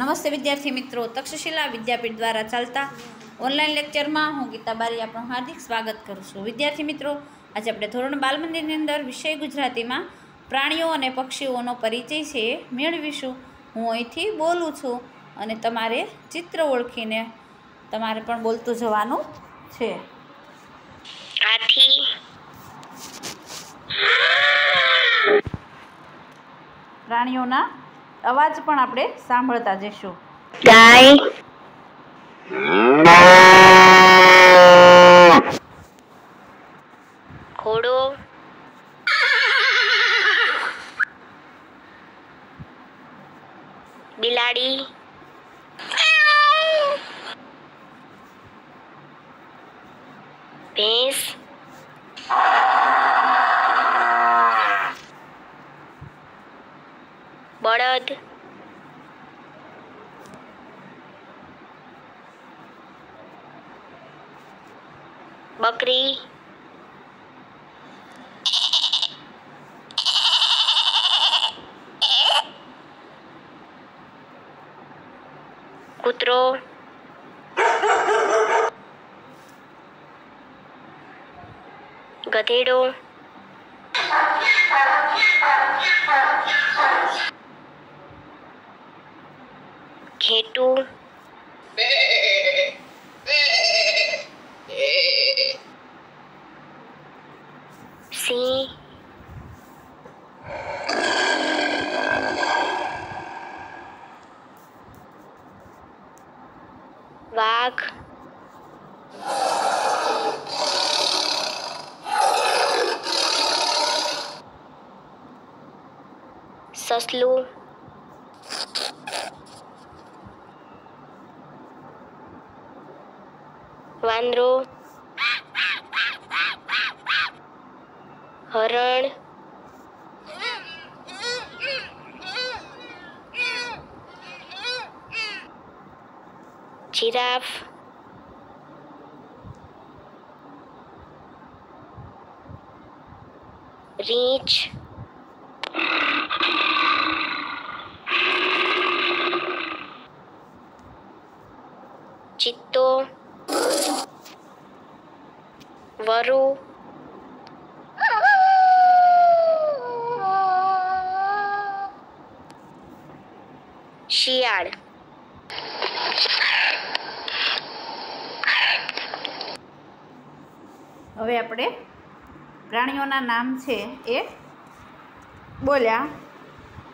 નમસ્તે વિદ્યાર્થી મિત્રો. તક્ષશિલા વિદ્યાપીઠ દ્વારા ચાલતા ઓનલાઈન લેક્ચરમાં હું ગીતા બારી આપણું હાર્દિક સ્વાગત કરું છું. વિદ્યાર્થી મિત્રો આજે આપણે ધોરણ બાલ મંદિરની અંદર વિષય ગુજરાતીમાં પ્રાણીઓ અને પક્ષીઓનો પરિચય છે એ મેળવીશું. હું અહીંથી બોલું છું અને તમારે ચિત્ર ઓળખીને તમારે પણ બોલતું જવાનું છે. હાથી પ્રાણીઓના અવાજ પણ આપણે સાંભળતા જઈશું. ગાય ઘોડો બિલાડી ભેંસ बड़द। बकरी। कूतरो। गधेड़ो। घेटू सी। वाघ। વાંદરો હરણ જીરાફ રીંછ વરુ. શિયાળ. હવે આપણે પ્રાણીઓના નામ છે એ બોલ્યા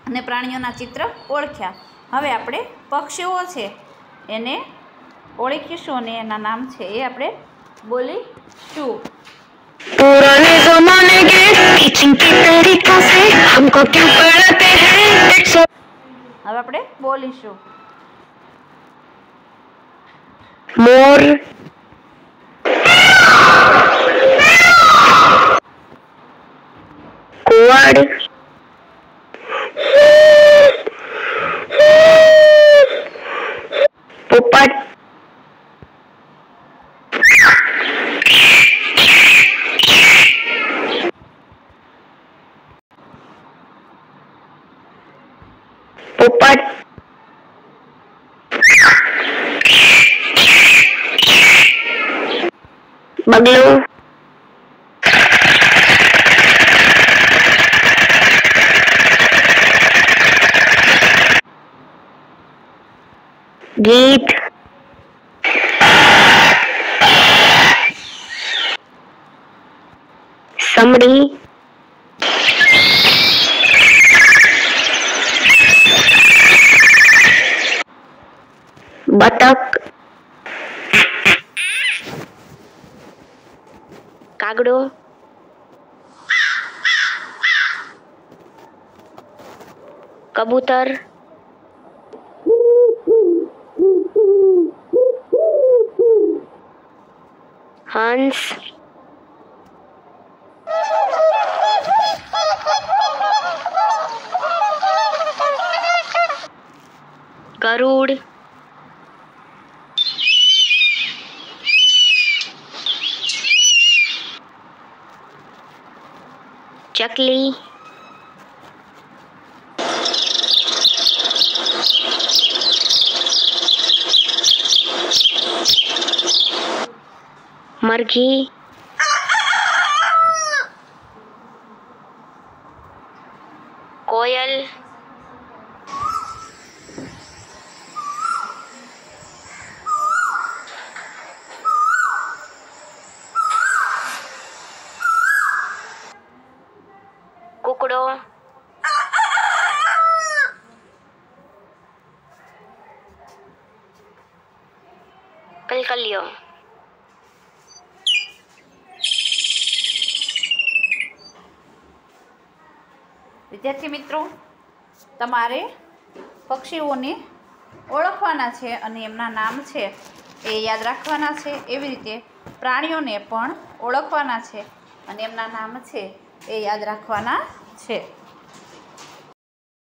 અને પ્રાણીઓના ચિત્ર ઓળખ્યા. હવે આપણે પક્ષીઓ છે એને ઓળખીશું અને એના નામ છે એ આપણે બોલીશું पुराने जमाने के टीचिंग के तरीकों से हमको क्यों पढ़ाते हैं एक सौ હવે આપણે બોલીશું मोर कुआड़ but Baglo Geet. Summary बतक कागड़ो। कबूतर। हंस। गरुड़। चकली मरघी કુકડો કલકલિયો વિદ્યાર્થી મિત્રો, તમારે પક્ષીઓને ઓળખવાના છે અને એમના નામ છે એ યાદ રાખવાના છે. એવી રીતે પ્રાણીઓને પણ ઓળખવાના છે અને એમના નામ છે એ યાદ રાખવાના 切